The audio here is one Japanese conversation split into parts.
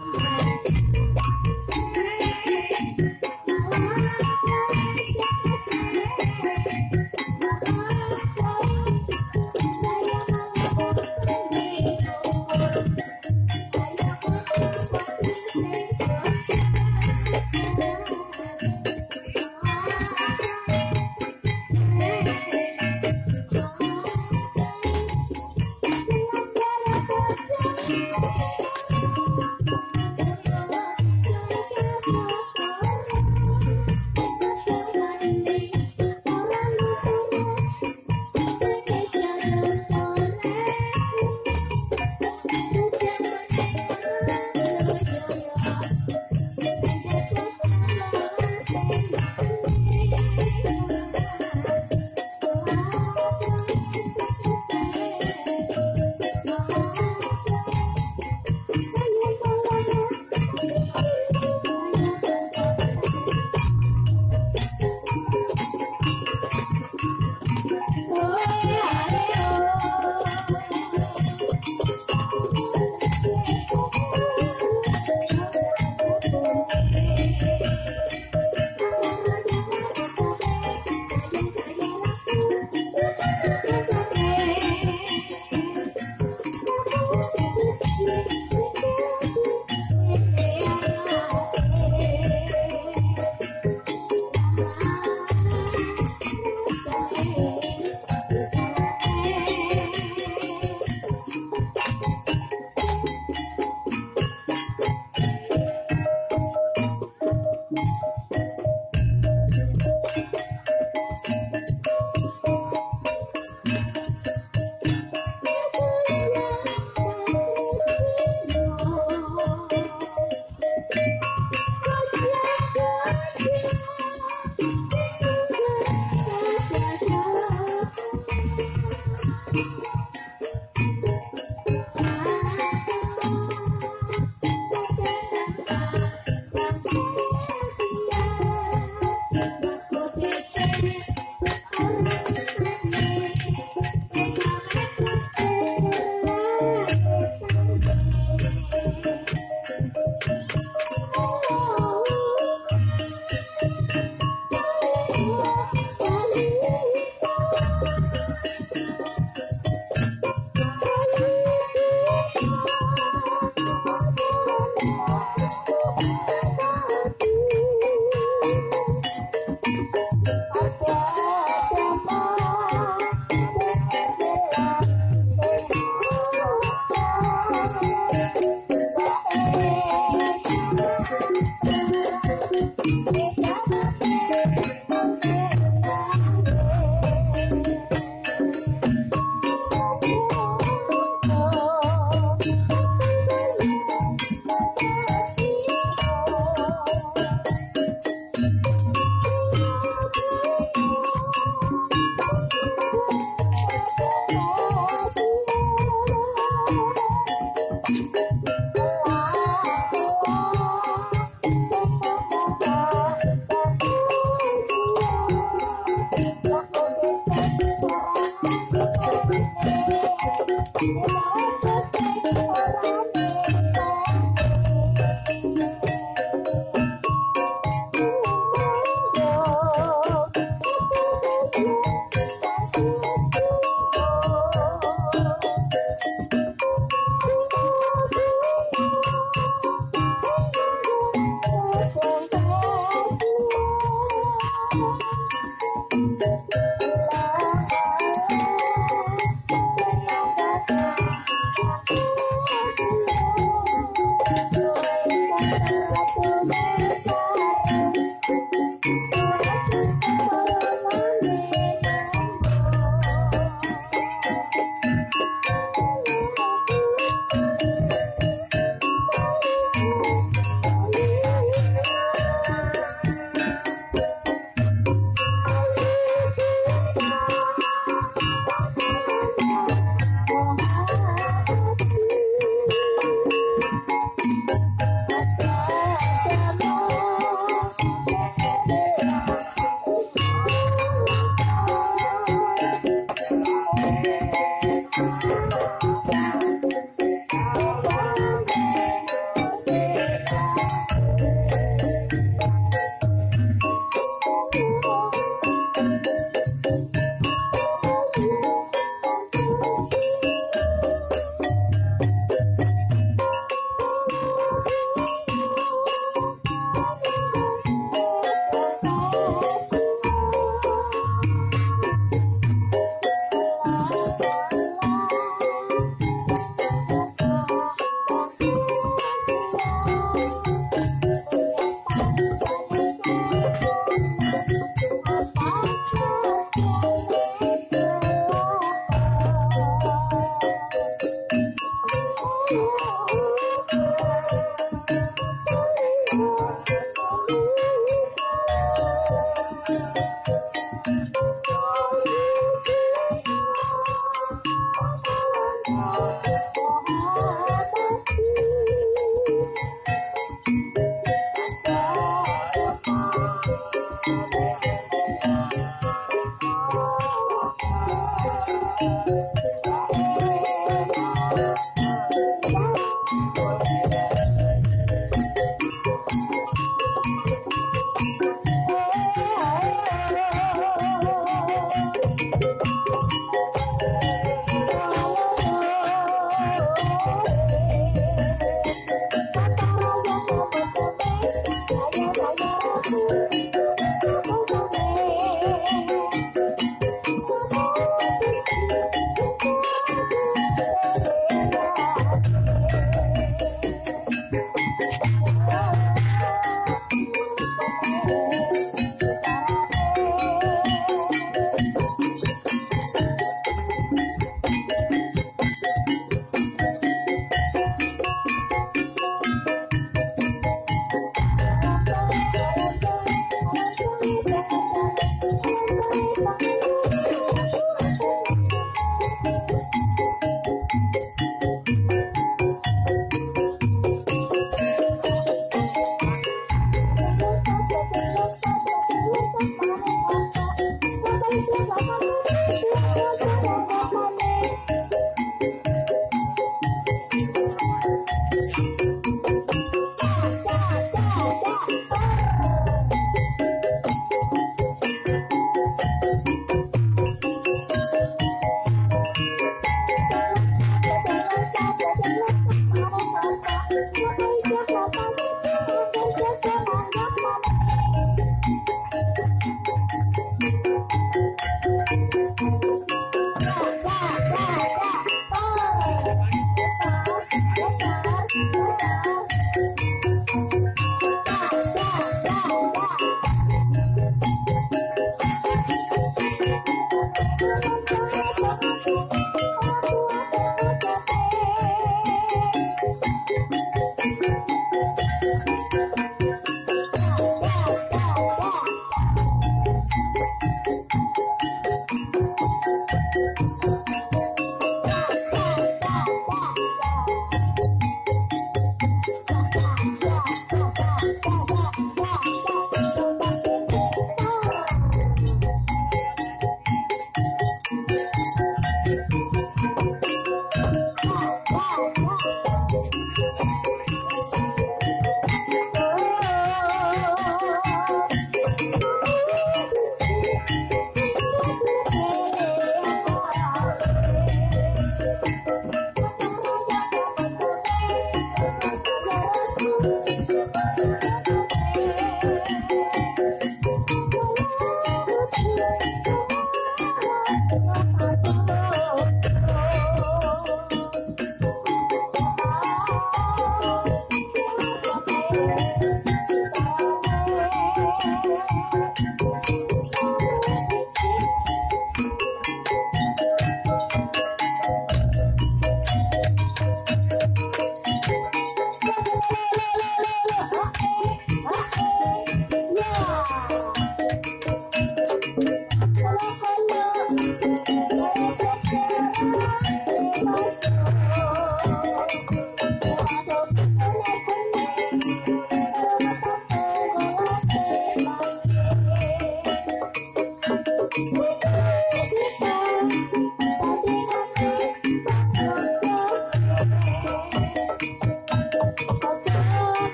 you.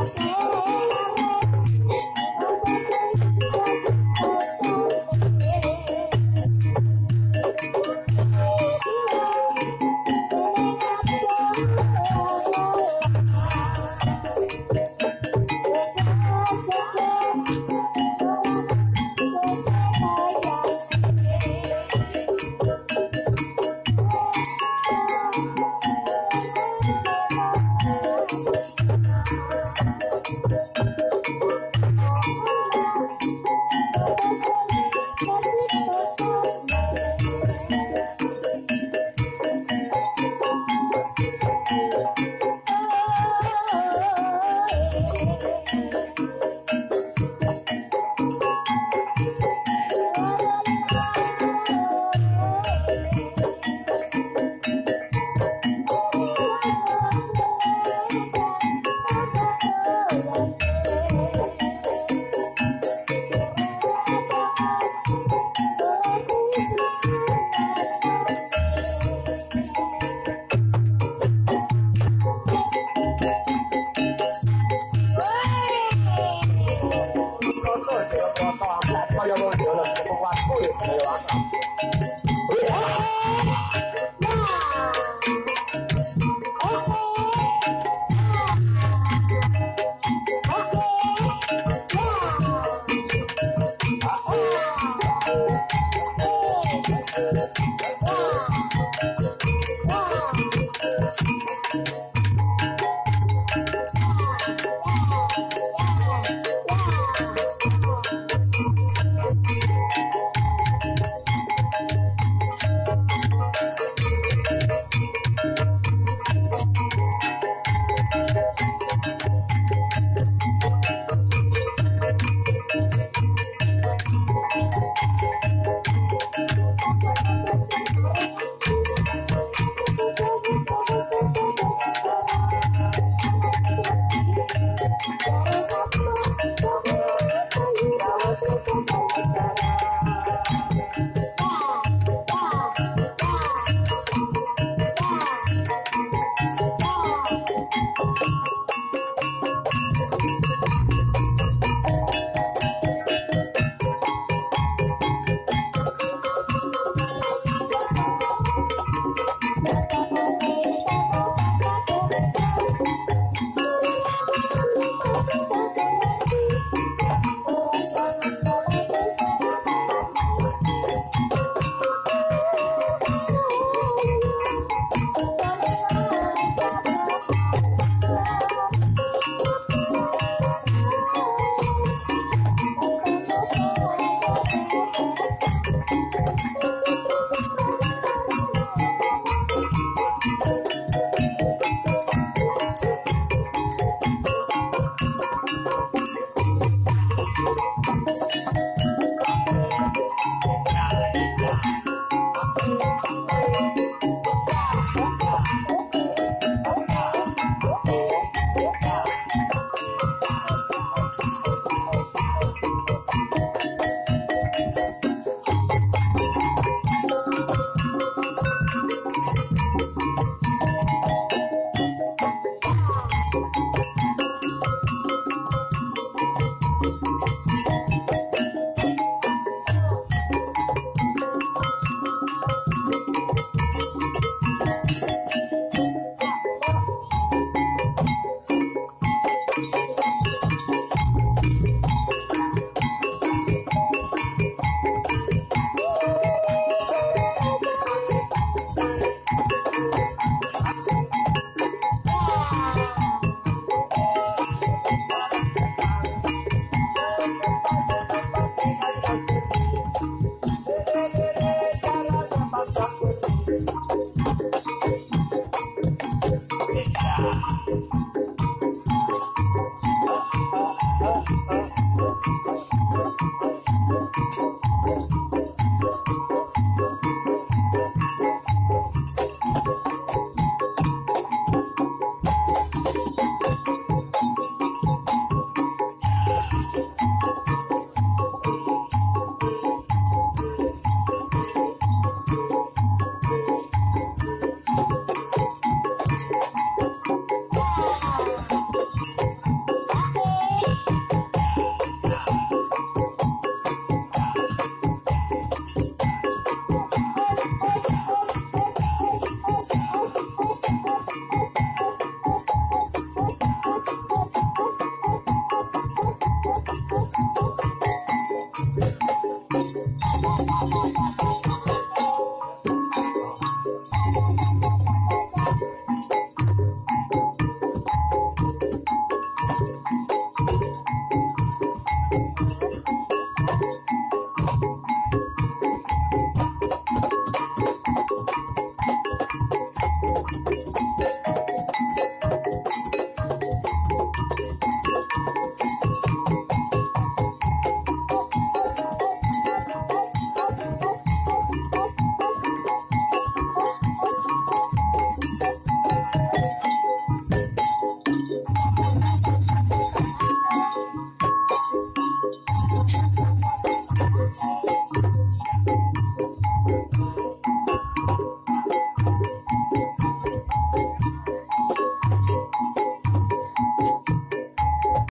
Gracias.